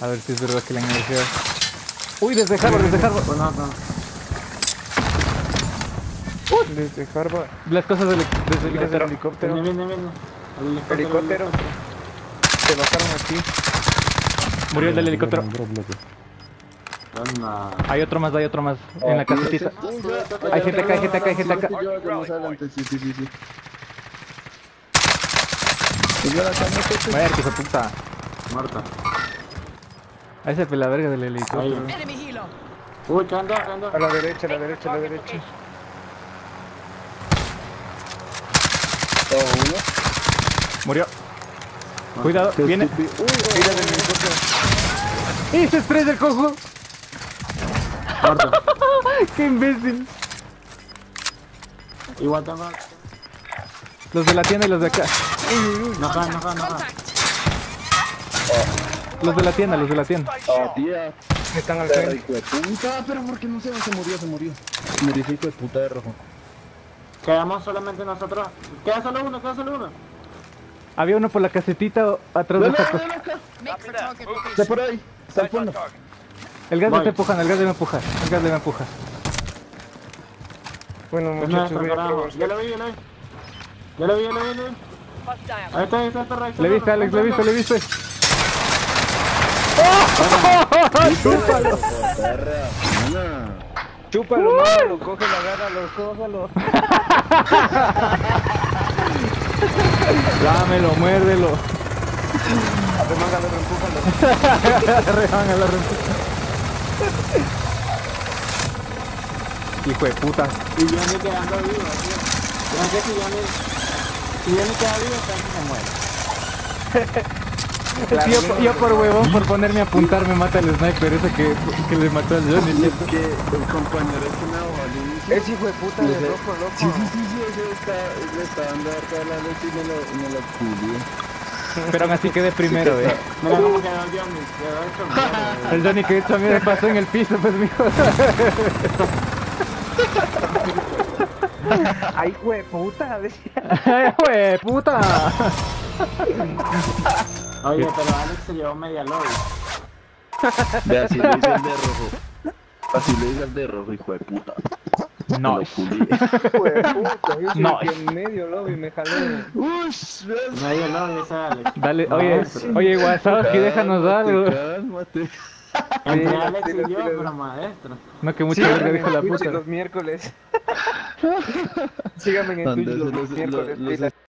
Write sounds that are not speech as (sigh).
A ver si es verdad que han nerfeado. Uy, desde Harvard, desde Harvard. Bueno, no. Desde Harvard. Las cosas del, desde el Desde el helicóptero. helicóptero. Viene, viene, viene. El Helicóptero. Se bajaron aquí. Murió el del helicóptero. Hay otro más, hay otro más. En la casetita. Hay gente acá, hay gente acá, hay gente acá. Sí, sí, sí, no puta. Muerta. A ese la verga del helicóptero. Ahí. Uy, ¿qué anda? ¿Qué anda? A la derecha, a la derecha, a la derecha. Oh, uno. Murió. Cuidado, viene. Uy, Mira del helicóptero. (laughs) ¡Y se estrella el cojo! Muerta. (laughs) ¡Qué imbécil! Igual. Los de la tienda y los de acá. No cae, no cae, no cae. Los de la tienda, los de la tienda. oh, tía. Están al frente. hijo de puta, pero ¿por qué no se va? Se murió, se murió. Se murió hijo de puta de rojo. Quedamos solamente nosotros. Queda solo uno, queda solo uno. Había uno por la casetita o atrás de esta cosa. Está por ahí. Está al fondo. El gas le Voy. está empujando, el gas le va a empujar. El gas le va a empujar. Bueno, muchachos, voy a. Ya probar. lo vi, ya lo vi. Ya lo vi, ya lo vi, ya lo vi. Ahí está, ahí está, está right. Le viste, Alex, le viste, le viste. Chúpalo. Chúpalo, mano, cógelo, agárralo, cógelo. Dámelo, muérdelo. Remángalo, empújalo. Remángalo, remángalo. Hijo de puta. Y yo ni quedando vivo, tío. Yo no sé si yo ni... Si yo ni queda vivo, casi se muere. Yo, yo por huevón, por ponerme a apuntar, me mata el sniper ese que, que le mató al Johnny. Es que el compañero ahogó al inicio. Es hijo de puta de rojo, loco. Sí, sí, sí, sí, ese está, le está dando harta la leche y me lo, me lo. Pero aún así quedé primero, eh. Mira cómo quedó Johnny, quedó hecho mierda. El Johnny que hecho me pasó en el piso, pues mijo. (laughs) Ay, hijo de puta, decía. (laughs) ¡Ay, jue (laughs) Oye, pero Alex se llevó media lobby. Ve, así le dice el de rojo. Así le dice el de rojo, hijo de puta. No. (laughs) Puta, yo (laughs) No. no. en medio lobby me jalé. Ush, ves. Media lobby ese Alex. Dale, No, oye, pero- oye, Wazowski, déjanos algo. Cálmate. Entre Alex y yo, pero maestro. No, que mucha verga dijo la puta. los miércoles. Síganme en Twitch los los- miércoles. los- los pilas.